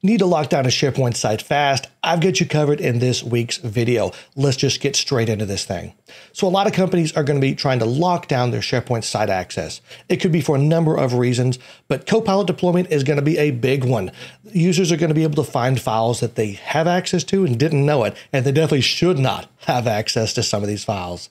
Need to lock down a SharePoint site fast? I've got you covered in this week's video. Let's just get straight into this thing. So a lot of companies are going to be trying to lock down their SharePoint site access. It could be for a number of reasons, but Copilot deployment is going to be a big one. Users are going to be able to find files that they have access to and didn't know it, and they definitely should not have access to some of these files.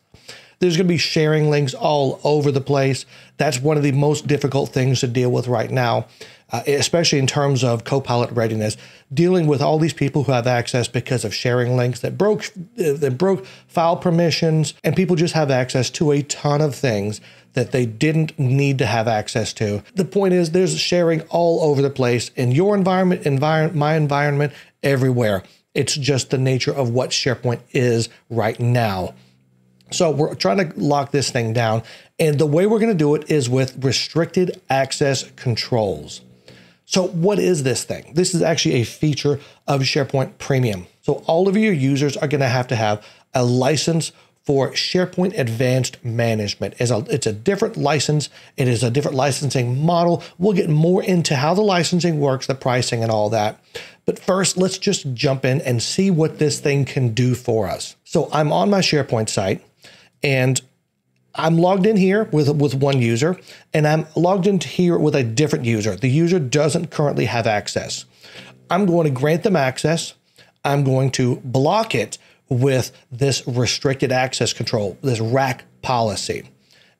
There's going to be sharing links all over the place. That's one of the most difficult things to deal with right now uh, especially in terms of Copilot readiness, dealing with all these people who have access because of sharing links that broke that broke file permissions, and people just have access to a ton of things that they didn't need to have access to. The point is, there's sharing all over the place in your environment, environment, my environment, everywhere. It's just the nature of what SharePoint is right now. So we're trying to lock this thing down. And the way we're going to do it is with restricted access controls. So what is this thing? This is actually a feature of SharePoint Premium. So all of your users are going to have to have a license for SharePoint Advanced Management. It's a, it's a different license. It is a different licensing model. We'll get more into how the licensing works, the pricing and all that. But first, let's just jump in and see what this thing can do for us. So I'm on my SharePoint site and I'm logged in here with, with one user and I'm logged into here with a different user. The user doesn't currently have access. I'm going to grant them access. I'm going to block it with this restricted access control, this RAC policy.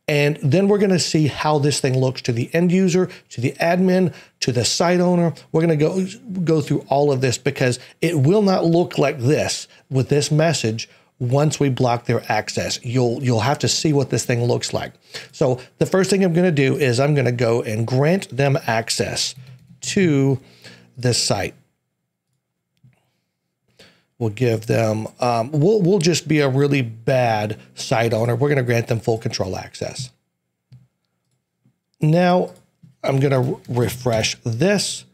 And then we're going to see how this thing looks to the end user, to the admin, to the site owner. We're going to go, go through all of this because it will not look like this with this message once we block their access. You'll you'll have to see what this thing looks like. So the first thing I'm going to do is I'm going to go and grant them access to this site. We'll give them, um, we'll, we'll just be a really bad site owner. We're going to grant them full control access. Now I'm going to refresh this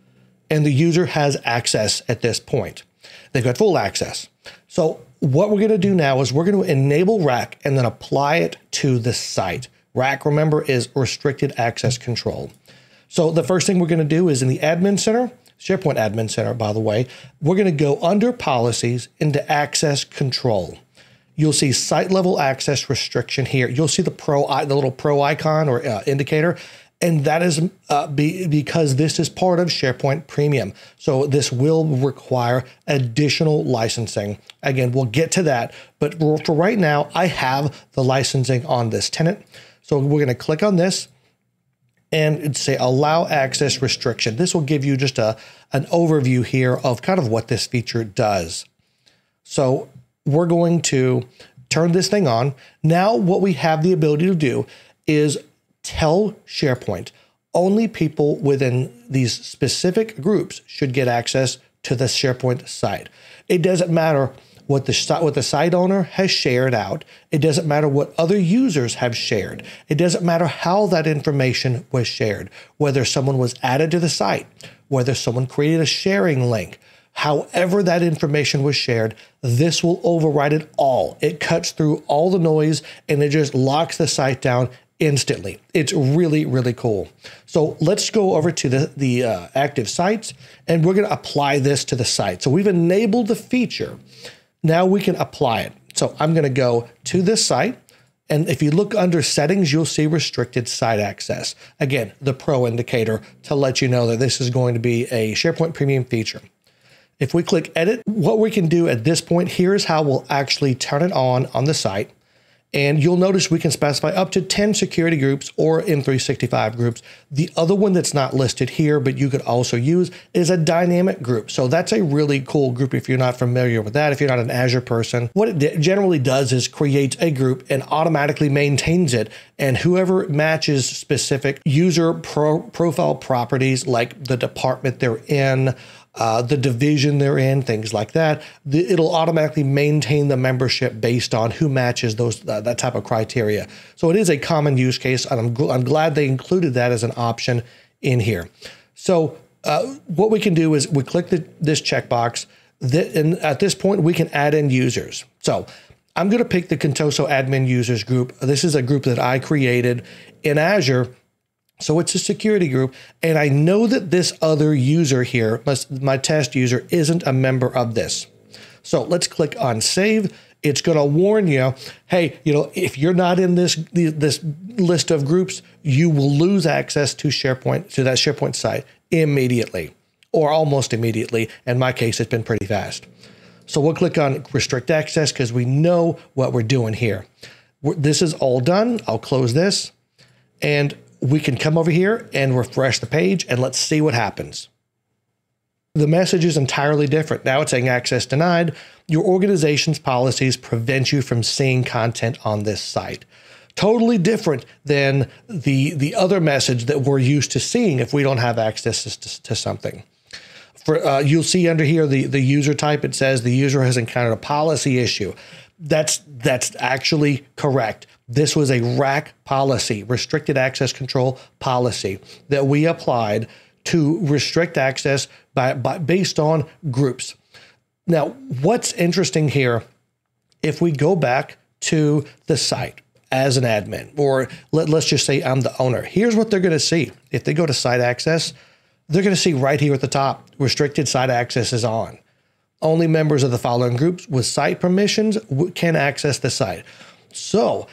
and the user has access at this point. They've got full access. So what we're going to do now is we're going to enable RAC and then apply it to the site. RAC, remember, is restricted access control. So the first thing we're going to do is in the admin center, SharePoint admin center, by the way, we're going to go under policies into access control. You'll see site level access restriction here. You'll see the pro, the little pro icon or uh, indicator. And that is uh, be, because this is part of SharePoint Premium. So this will require additional licensing. Again, we'll get to that. But for right now, I have the licensing on this tenant. So we're going to click on this and say allow access restriction. This will give you just a, an overview here of kind of what this feature does. So we're going to turn this thing on. Now what we have the ability to do is tell SharePoint only people within these specific groups should get access to the SharePoint site. It doesn't matter what the what the site owner has shared out. It doesn't matter what other users have shared. It doesn't matter how that information was shared, whether someone was added to the site, whether someone created a sharing link, however that information was shared, this will override it all. It cuts through all the noise and it just locks the site down instantly. It's really, really cool. So let's go over to the, the uh, active sites and we're going to apply this to the site. So we've enabled the feature. Now we can apply it. So I'm going to go to this site. And if you look under settings, you'll see restricted site access. Again, the pro indicator to let you know that this is going to be a SharePoint premium feature. If we click edit, what we can do at this point, here's how we'll actually turn it on on the site. And you'll notice we can specify up to 10 security groups or M365 groups. The other one that's not listed here, but you could also use is a dynamic group. So that's a really cool group if you're not familiar with that, if you're not an Azure person. What it generally does is creates a group and automatically maintains it. And whoever matches specific user pro profile properties like the department they're in, uh, the division they're in, things like that. The, it'll automatically maintain the membership based on who matches those uh, that type of criteria. So it is a common use case, and I'm, gl- I'm glad they included that as an option in here. So uh, what we can do is we click the, this checkbox, that, and at this point we can add in users. So I'm going to pick the Contoso admin users group. This is a group that I created in Azure So it's a security group. And I know that this other user here, my test user, isn't a member of this. So let's click on save. It's going to warn you, hey, you know, if you're not in this this list of groups, you will lose access to SharePoint to that SharePoint site immediately or almost immediately. In my case, it's been pretty fast. So we'll click on restrict access because we know what we're doing here. This is all done. I'll close this and we can come over here and refresh the page and let's see what happens. The message is entirely different. Now it's saying access denied. Your organization's policies prevent you from seeing content on this site. Totally different than the, the other message that we're used to seeing if we don't have access to, to something. For, uh, you'll see under here the, the user type, it says the user has encountered a policy issue. That's that's actually correct. This was a RAC policy, restricted access control policy that we applied to restrict access by, by based on groups. Now, what's interesting here, if we go back to the site as an admin, or let, let's just say I'm the owner, here's what they're going to see. If they go to site access, they're going to see right here at the top, restricted site access is on. Only members of the following groups with site permissions can access the site. So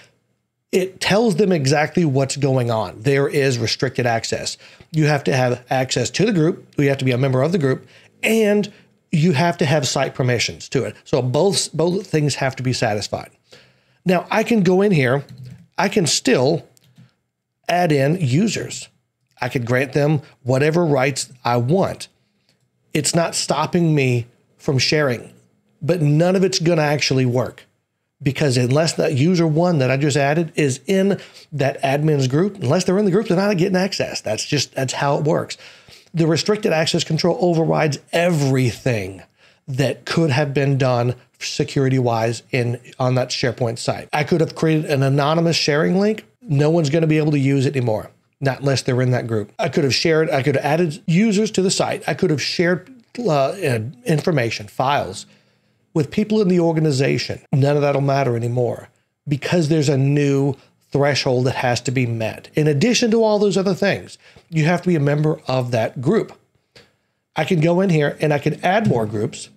it tells them exactly what's going on. There is restricted access. You have to have access to the group, you have to be a member of the group, and you have to have site permissions to it. So both both things have to be satisfied. Now I can go in here, I can still add in users. I could grant them whatever rights I want. It's not stopping me from sharing, but none of it's going to actually work because unless that user one that I just added is in that admin's group, unless they're in the group, they're not getting access. That's just that's how it works. The restricted access control overrides everything that could have been done security wise in on that SharePoint site. I could have created an anonymous sharing link. No one's going to be able to use it anymore, not unless they're in that group. I could have shared, I could have added users to the site. I could have shared uh, information, files with people in the organization, none of that'll matter anymore because there's a new threshold that has to be met. In addition to all those other things, you have to be a member of that group. I can go in here and I can add more groups.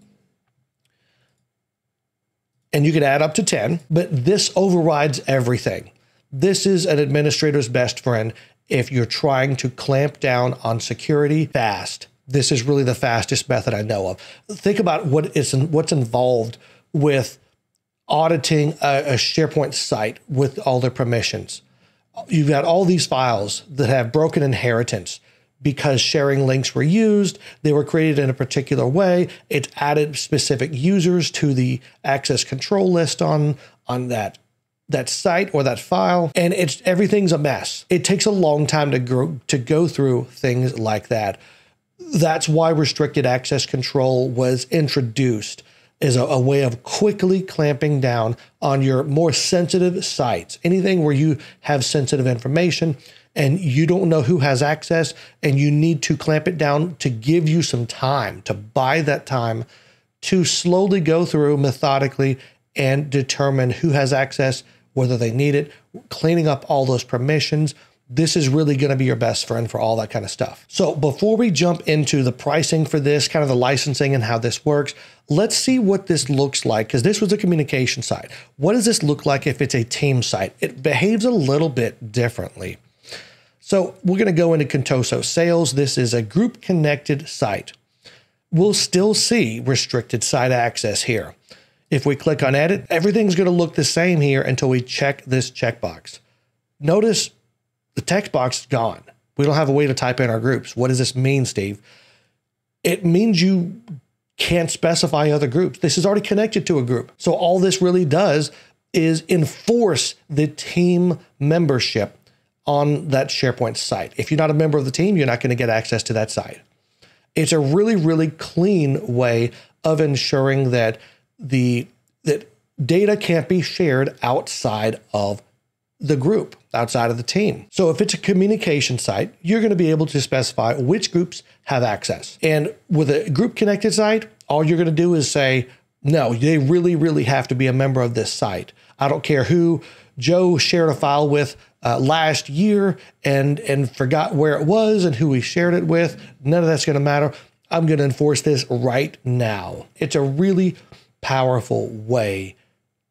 And you can add up to 10, but this overrides everything. This is an administrator's best friend if you're trying to clamp down on security fast this is really the fastest method I know of. Think about what is what's involved with auditing a, a SharePoint site with all their permissions. You've got all these files that have broken inheritance because sharing links were used. They were created in a particular way. It added specific users to the access control list on, on that that site or that file and it's everything's a mess. It takes a long time to go to go through things like that that's why restricted access control was introduced as a, a, way of quickly clamping down on your more sensitive sites. Anything where you have sensitive information and you don't know who has access and you need to clamp it down to give you some time, to buy that time to slowly go through methodically and determine who has access, whether they need it, cleaning up all those permissions, this is really going to be your best friend for all that kind of stuff. So before we jump into the pricing for this, kind of the licensing and how this works, let's see what this looks like because this was a communication site. What does this look like if it's a team site? It behaves a little bit differently. So we're going to go into Contoso Sales. This is a group connected site. We'll still see restricted site access here. If we click on edit, everything's going to look the same here until we check this checkbox. Notice the text box is gone. We don't have a way to type in our groups. What does this mean, Steve? It means you can't specify other groups. This is already connected to a group. So all this really does is enforce the team membership on that SharePoint site. If you're not a member of the team, you're not going to get access to that site. It's a really, really clean way of ensuring that the that data can't be shared outside of the group outside of the team. So if it's a communication site, you're going to be able to specify which groups have access. And with a group connected site, all you're going to do is say, no, they really, really have to be a member of this site. I don't care who Joe shared a file with uh, last year and and forgot where it was and who we shared it with. None of that's going to matter. I'm going to enforce this right now. It's a really powerful way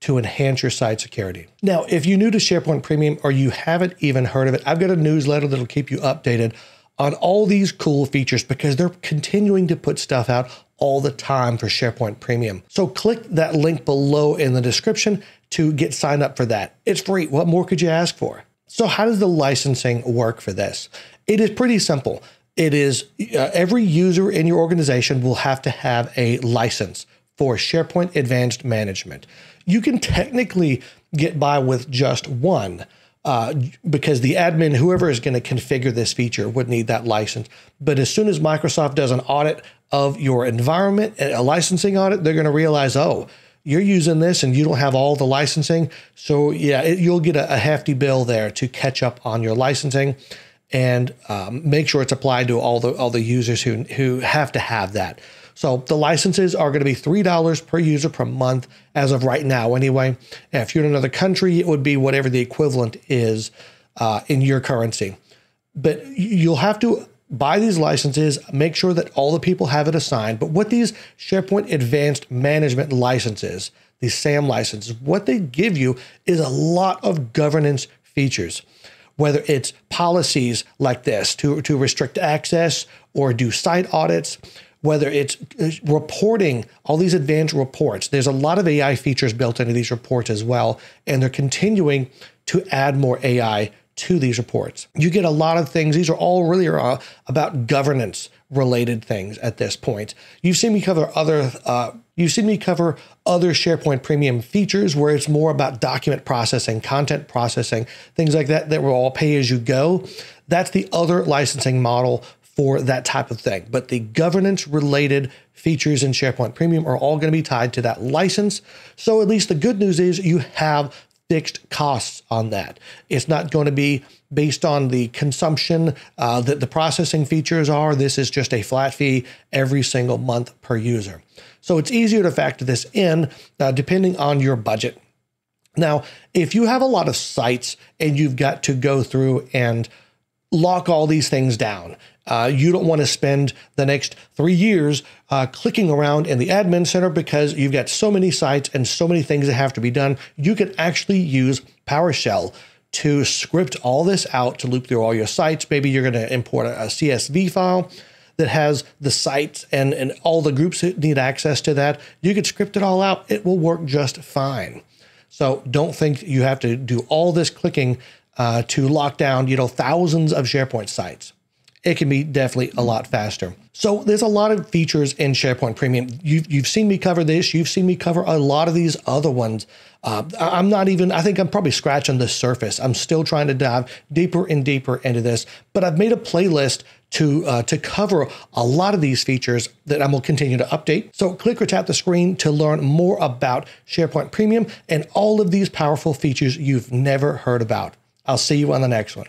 to enhance your site security. Now, if you're new to SharePoint Premium or you haven't even heard of it, I've got a newsletter that'll keep you updated on all these cool features because they're continuing to put stuff out all the time for SharePoint Premium. So click that link below in the description to get signed up for that. It's free. What more could you ask for? So, how does the licensing work for this? It is pretty simple. It is uh, every user in your organization will have to have a license for SharePoint Advanced Management. You can technically get by with just one. Uh, because the admin, whoever is going to configure this feature, would need that license. But as soon as Microsoft does an audit of your environment, a licensing audit, they're going to realize, oh, you're using this and you don't have all the licensing. So yeah, it, you'll get a, a, hefty bill there to catch up on your licensing and um, make sure it's applied to all the all the users who who have to have that. So the licenses are going to be $3 per user per month as of right now, anyway. If you're in another country, it would be whatever the equivalent is uh, in your currency. But you'll have to buy these licenses, make sure that all the people have it assigned. But what these SharePoint Advanced Management licenses, these SAM licenses, what they give you is a lot of governance features. Whether it's policies like this to, to restrict access or do site audits, whether it's uh, reporting all these advanced reports. There's a lot of AI features built into these reports as well, and they're continuing to add more AI to these reports. You get a lot of things. These are all really uh, about governance related things at this point. You've seen me cover other. Uh, you've seen me cover other SharePoint Premium features where it's more about document processing, content processing, things like that that will all pay as you go. That's the other licensing model for that type of thing. But the governance related features in SharePoint Premium are all going to be tied to that license. So at least the good news is you have fixed costs on that. It's not going to be based on the consumption uh, that the processing features are. This is just a flat fee every single month per user. So it's easier to factor this in uh, depending on your budget. Now, if you have a lot of sites and you've got to go through and lock all these things down. Uh, you don't want to spend the next three years uh, clicking around in the admin center because you've got so many sites and so many things that have to be done. You can actually use PowerShell to script all this out to loop through all your sites. Maybe you're going to import a, a CSV file that has the sites and, and all the groups that need access to that. You could script it all out. It will work just fine. So don't think you have to do all this clicking uh, to lock down, you know, thousands of SharePoint sites. It can be definitely a lot faster. So there's a lot of features in SharePoint Premium. You've, you've seen me cover this. You've seen me cover a lot of these other ones. Uh, I'm not even, I think I'm probably scratching the surface. I'm still trying to dive deeper and deeper into this, but I've made a playlist to uh, to cover a lot of these features that I will continue to update. So click or tap the screen to learn more about SharePoint Premium and all of these powerful features you've never heard about. I'll see you on the next one.